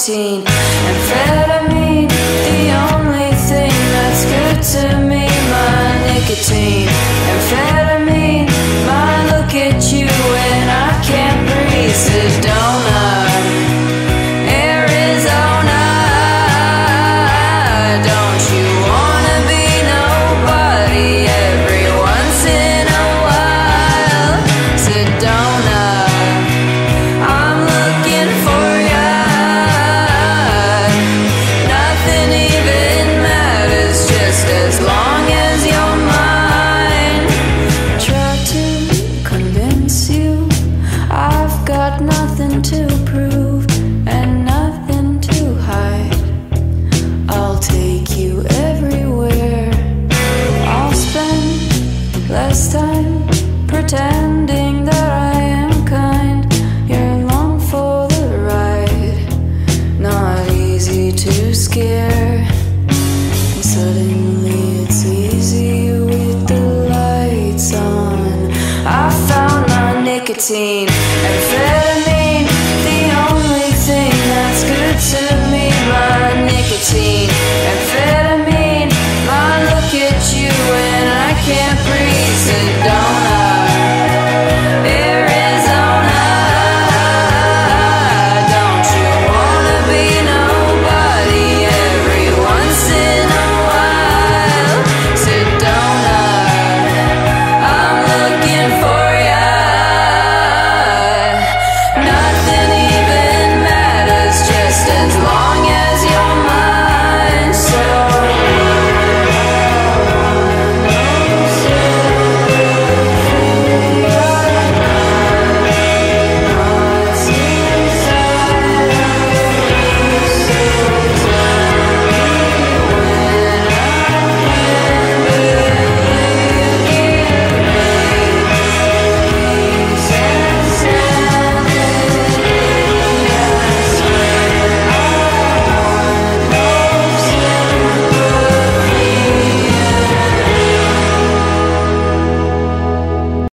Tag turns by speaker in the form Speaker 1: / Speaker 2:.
Speaker 1: nicotine. Amphetamine, the only thing that's good to me, to scare. And suddenly it's easy with the lights on. I found my nicotine.